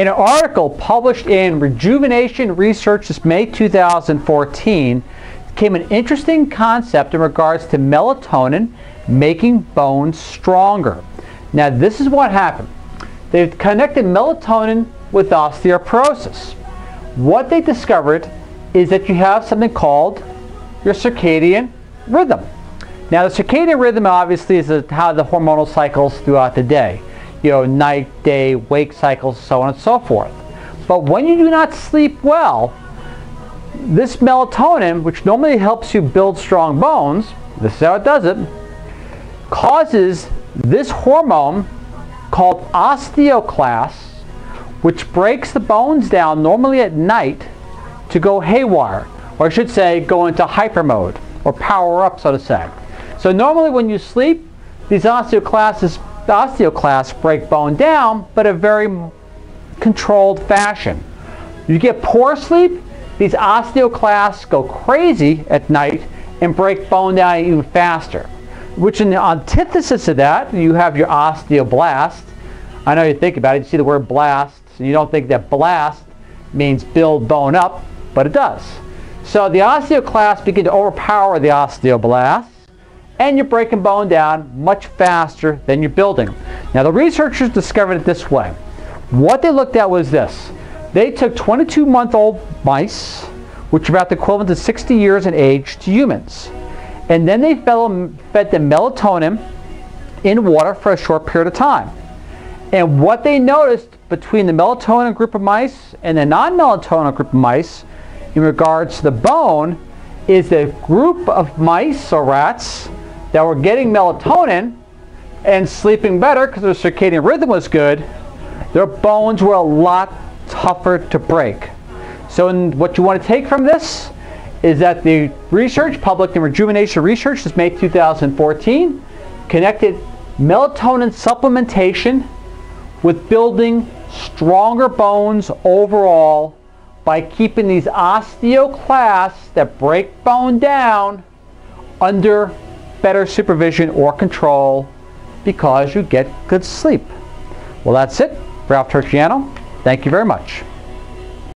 In an article published in Rejuvenation Research this May 2014 came an interesting concept in regards to melatonin making bones stronger. Now this is what happened. They've connected melatonin with osteoporosis. What they discovered is that you have something called your circadian rhythm. Now the circadian rhythm obviously is how the hormonal cycles throughout the day you know, night, day, wake cycles, so on and so forth. But when you do not sleep well, this melatonin, which normally helps you build strong bones, this is how it does it, causes this hormone called osteoclast, which breaks the bones down normally at night to go haywire, or I should say go into hyper mode, or power up, so to say. So normally when you sleep, these osteoclasts the osteoclasts break bone down, but a very controlled fashion. You get poor sleep, these osteoclasts go crazy at night and break bone down even faster. Which in the antithesis of that, you have your osteoblast. I know you think about it, you see the word blast, and you don't think that blast means build bone up, but it does. So the osteoclasts begin to overpower the osteoblast and you're breaking bone down much faster than you're building. Now the researchers discovered it this way. What they looked at was this. They took 22 month old mice, which are about the equivalent to 60 years in age to humans. And then they fed them melatonin in water for a short period of time. And what they noticed between the melatonin group of mice and the non-melatonin group of mice in regards to the bone is the group of mice or rats that were getting melatonin and sleeping better because their circadian rhythm was good, their bones were a lot tougher to break. So what you want to take from this is that the research, public and rejuvenation research, is May 2014, connected melatonin supplementation with building stronger bones overall by keeping these osteoclasts that break bone down under better supervision or control because you get good sleep. Well, that's it. Ralph Turchiano, thank you very much.